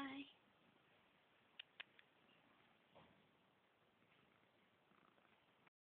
Bye.